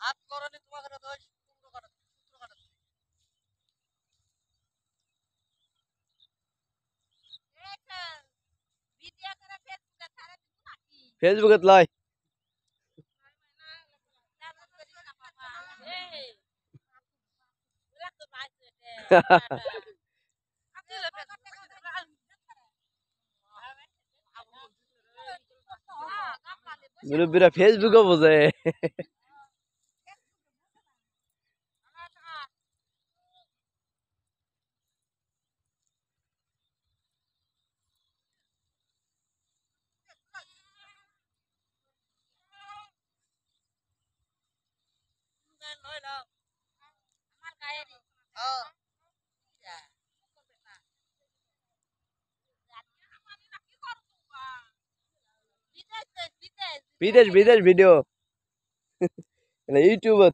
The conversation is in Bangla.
হাত লড়ানি তোমাকে দোষ। ফেসবুকত লয় মুরব্বীরা ফেসবুকও বোঝে। বিদেশ বিদেশ ভিডিও ইউটিউবত